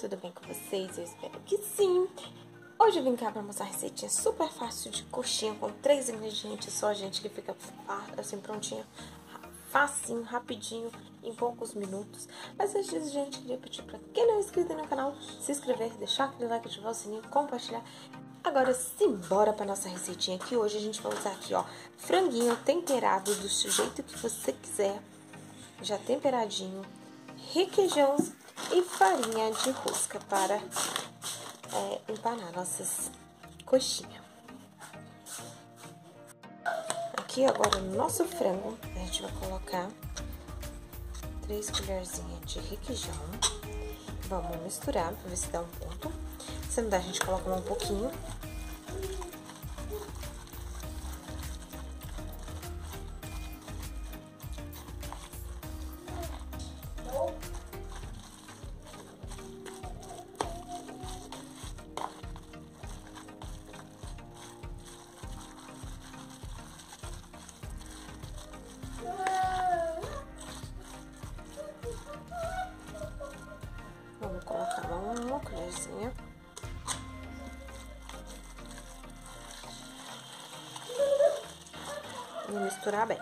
tudo bem com vocês? Eu espero que sim! Hoje eu vim cá pra mostrar receitinha super fácil de coxinha com três ingredientes só, gente, que fica assim prontinha, facinho, rapidinho, em poucos minutos. Mas antes disso, gente, queria pedir pra quem não é inscrito no canal, se inscrever, deixar aquele like, ativar o sininho, compartilhar. Agora sim, bora pra nossa receitinha que hoje a gente vai usar aqui, ó, franguinho temperado do jeito que você quiser, já temperadinho, requeijão e farinha de rosca para é, empanar nossas coxinhas. Aqui agora no nosso frango, a gente vai colocar três colherzinhas de requeijão. Vamos misturar para ver se dá um ponto. Se não dá, a gente coloca um pouquinho. E misturar bem.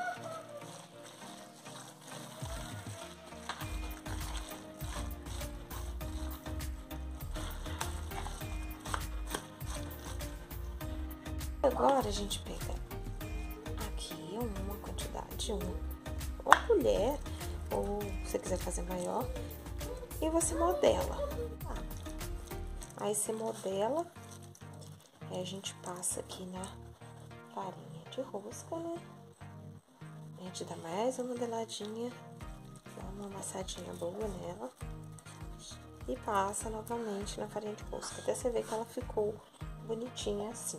Agora a gente pega aqui uma quantidade, uma, uma colher, ou se você quiser fazer maior, e você modela. Aí você modela, aí a gente passa aqui na farinha de rosca, né? A gente dá mais uma modeladinha, dá uma amassadinha boa nela e passa novamente na farinha de rosca, até você ver que ela ficou bonitinha assim.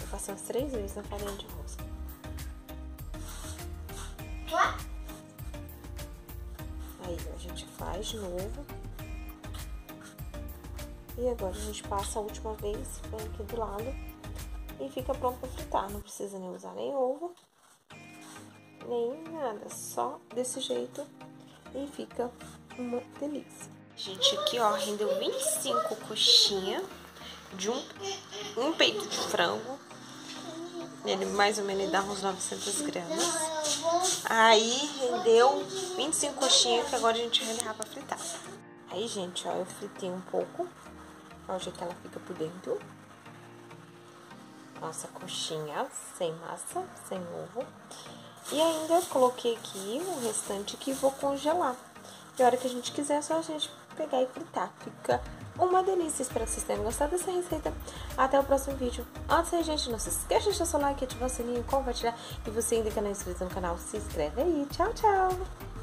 Eu passei umas três vezes na farinha de rosca. Aí a gente faz de novo. E agora a gente passa a última vez, põe aqui do lado e fica pronto para fritar. Não precisa nem usar nem ovo, nem nada, só desse jeito e fica uma delícia. Gente, aqui ó, rendeu 25 coxinhas de um, um peito de frango. Ele mais ou menos dá uns 900 gramas. Aí rendeu 25 coxinhas que agora a gente vai levar pra fritar. Aí, gente, ó, eu fritei um pouco. Olha o jeito que ela fica por dentro. Nossa coxinha sem massa, sem ovo. E ainda coloquei aqui o restante que vou congelar. E a hora que a gente quiser, é só a gente pegar e fritar. Fica uma delícia. Espero que vocês tenham gostado dessa receita. Até o próximo vídeo. Antes aí, gente, não se esqueça de deixar seu like, ativar o sininho, compartilhar. E você ainda que não é inscrito no canal, se inscreve aí. Tchau, tchau!